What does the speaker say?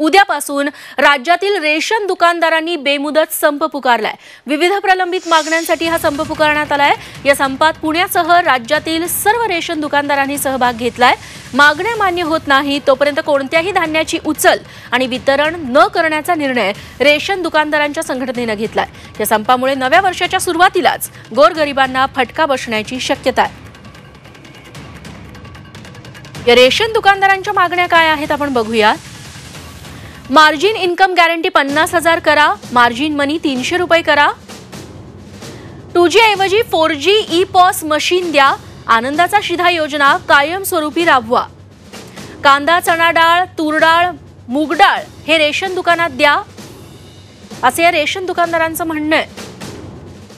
उद्यापासून राज्यातील रेशन दुकानदारांनी बेमुदत संप पुकारलाय. विविध प्रलंबित मागण्यांसाठी हा संप पुकारण्यात आलाय. या संपात पुण्यासह राज्यातील सर्व रेशन दुकानदारांनी सहभाग घेतलाय. मागण्या मान्य होत नाही तोपर्यंत कोणत्याही धान्याची उचल आणि वितरण न करण्याचा निर्णय रेशन दुकानदारांच्या संघटनेनं घेतलाय. या संपामुळे नव्या वर्षाच्या सुरुवातीलाच गोरगरिबांना फटका बसण्याची शक्यता आहे. या रेशन दुकानदारांच्या मागण्या काय आहेत आपण बघूयात. मार्जिन इन्कम गॅरंटी पन्नास हजार करा मार्जिन मनी तीनशे रुपये करा. टू जी ऐवजी four G e POS machine द्या आनंदाचा शिधा योजना कायमस्वरूपी राबवा. कांदा चणा डाळ तूर डाळ मूग डाळ हे रेशन दुकानात द्या. असे या रेशन दुकानदारांचं म्हणणं आहे.